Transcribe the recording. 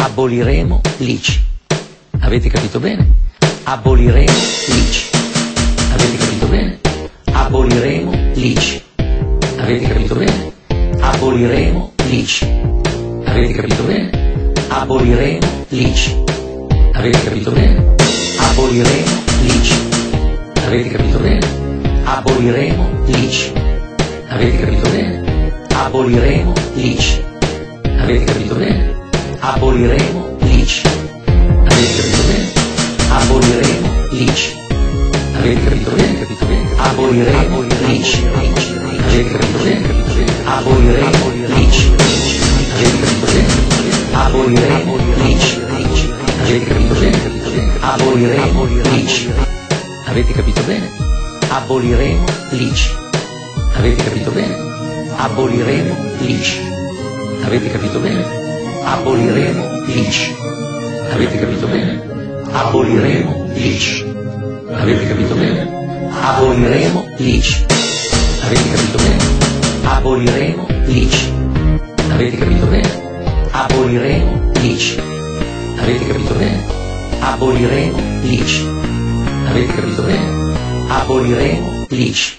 Aboliremo l'ICI. Avete capito bene? Aboliremo l'ICI. Avete capito bene? Aboliremo l'ICI. Avete capito bene? Aboliremo l'ICI. Avete capito bene? Aboliremo l'ICI. Avete capito bene? Aboliremo l'ICI. Avete capito bene? Aboliremo l'ICI. Avete capito bene? Aboliremo l'ICI. Avete capito bene? Aboliremo l'ICI. Avete capito bene? Aboliremo l'ICI. Avete capito bene? Capito bene? Aboliremo l'ICI. Avete capito bene? Aboliremo l'ICI. Avete capito bene? Aboliremo l'ICI. Avete? Capito bene? Aboliremo l'ICI. Avete capito bene? Aboliremo l'ICI. Avete capito bene? Aboliremo l'ICI. Avete capito bene? Aboliremo l'ICI. Avete capito bene? Aboliremo l'ICI. Avete capito bene? Aboliremo l'ICI. Avete capito bene? Aboliremo l'ICI. Avete capito bene? Aboliremo l'ICI. Avete capito bene? Aboliremo l'ICI. Avete capito bene? Aboliremo l'ICI.